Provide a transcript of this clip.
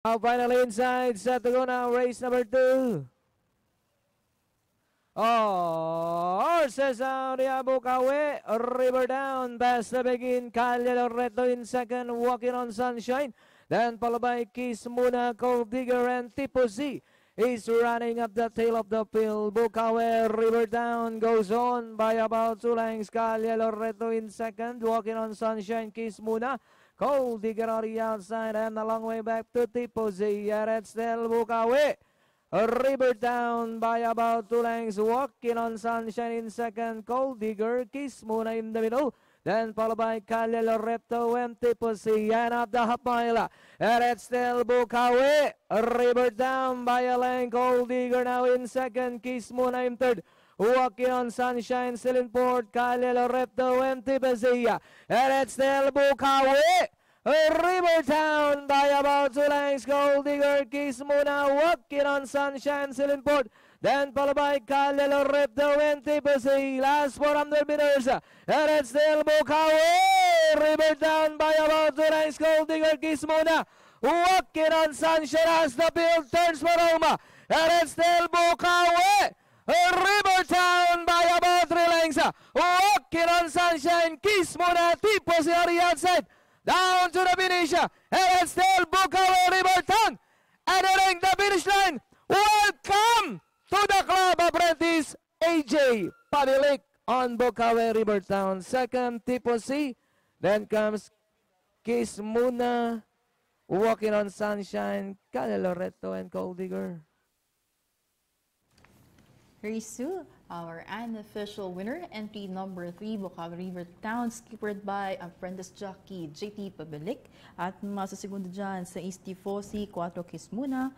Now finally inside, set to go now, race number two. Oh, horses out, Yabukawe, River down, past the begin, Calle Loreto in second, walking on sunshine. Then followed by Kiss Muna, Gold Digger, and Tipo Z. He's running up the tail of the field. Bukawe, River down, goes on by about two lengths. Calle Loreto in second, walking on sunshine, Kiss Muna. Gold Digger on the outside, and a long way back to Tipo Z. Red still Bukawe. River down by about two lengths, walking on sunshine in second, Gold Digger, Kiss Muna in the middle, then followed by Calle Loreto and Tiposi, and up the half mile, and it's still Bukawi, River down by a length, Gold Digger now in second, Kiss Muna in third, Walking on sunshine, still in port, Calle Loreto and it's still Bukawi, Rivertown by about two lengths. Gold Digger Kiss muna walking on Sunshine Sillinport. Then followed by Calle Loreto and Tipsy. Last four under bidders. And it's still Bukawi. Rivertown by about two lengths. Gold Digger Kiss muna walking on Sunshine as the field turns for Roma. And it's still Bukawi. Rivertown by about three lengths. Walking on Sunshine. Kiss muna. Tipsy on the outside down to the finish, and it's still Bukawi Riverton entering the finish line. Welcome to the club apprentice AJ Padilik on Bukawi Rivertown. Second, Tipo C. Then comes Kiss Muna, Walking on Sunshine, Calle Loreto, and Gold Digger. 2, our unofficial winner, entry number 3, Bukawi River Town, skippered by apprentice jockey JT Pabilik. At masasegunda dyan sa East Tifosi, 4 Kiss Muna,